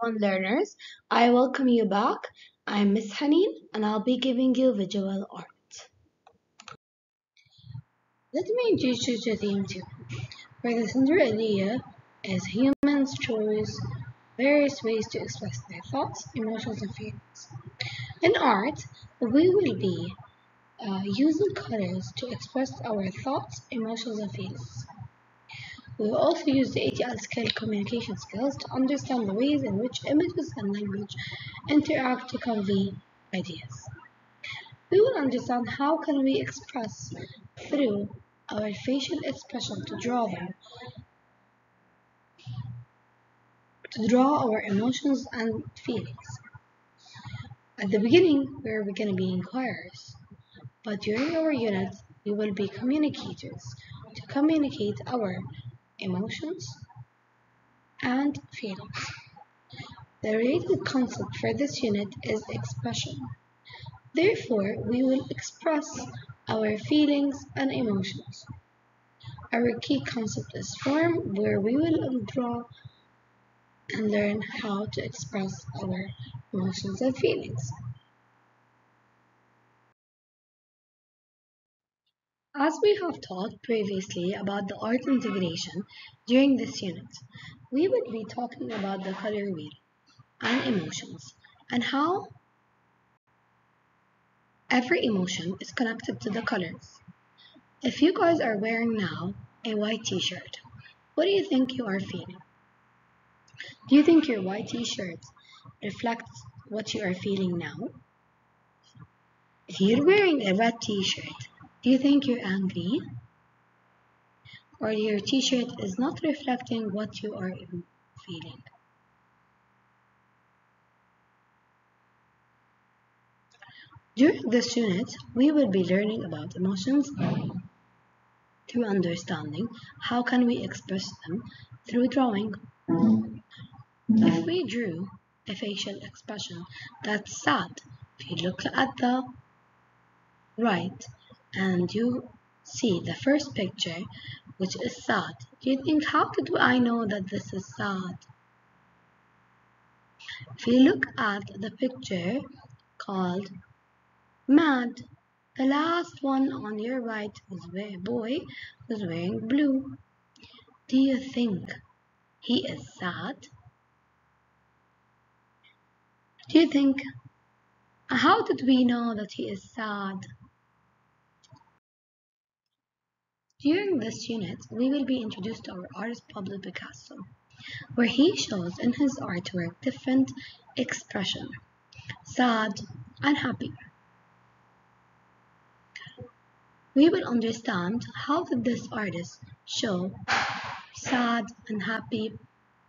One learners, I welcome you back. I'm Miss Haneen and I'll be giving you visual art. Let me introduce you to theme two, where the center idea is humans choose various ways to express their thoughts, emotions, and feelings. In art, we will be uh, using colors to express our thoughts, emotions, and feelings. We will also use the ATL skill communication skills to understand the ways in which images and language interact to convey ideas. We will understand how can we express through our facial expression to draw them, to draw our emotions and feelings. At the beginning, we're going to be inquirers, but during our unit, we will be communicators to communicate our emotions, and feelings. The related concept for this unit is expression. Therefore, we will express our feelings and emotions. Our key concept is form, where we will draw and learn how to express our emotions and feelings. As we have talked previously about the art integration during this unit, we will be talking about the color wheel and emotions and how every emotion is connected to the colors. If you guys are wearing now a white t-shirt, what do you think you are feeling? Do you think your white t-shirt reflects what you are feeling now? If you're wearing a red t-shirt, do you think you're angry? Or your t-shirt is not reflecting what you are feeling? During this unit, we will be learning about emotions through understanding how can we express them through drawing. If we drew a facial expression that's sad, if you look at the right, and you see the first picture, which is sad, do you think how did I know that this is sad? If you look at the picture called mad, the last one on your right is a boy who's wearing blue. Do you think he is sad? Do you think how did we know that he is sad? During this unit, we will be introduced to our artist Pablo Picasso, where he shows in his artwork different expression, sad and happy. We will understand how did this artist show sad and happy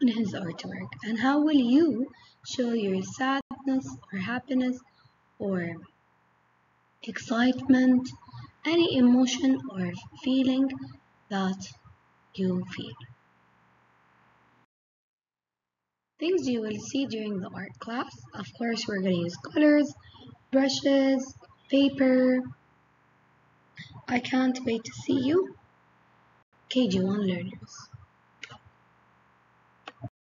in his artwork and how will you show your sadness or happiness or excitement any emotion or feeling that you feel. Things you will see during the art class. Of course, we're going to use colors, brushes, paper. I can't wait to see you. KG1 learners.